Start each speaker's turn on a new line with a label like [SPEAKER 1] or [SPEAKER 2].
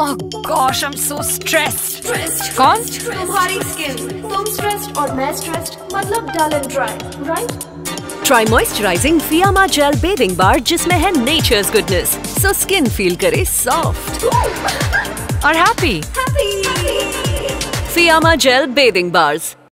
[SPEAKER 1] Oh gosh, I'm so stressed.
[SPEAKER 2] Stressed.
[SPEAKER 1] कौन?
[SPEAKER 2] तुम्हारी skin तुम स्ट्रेस्ड और मैं स्ट्रेस्ड मतलब dull and dry right
[SPEAKER 3] try moisturising Fiama gel bathing bar जिसमें है nature's goodness so skin feel करे सॉफ्ट
[SPEAKER 1] और happy.
[SPEAKER 2] Happy
[SPEAKER 3] Fiama gel bathing bars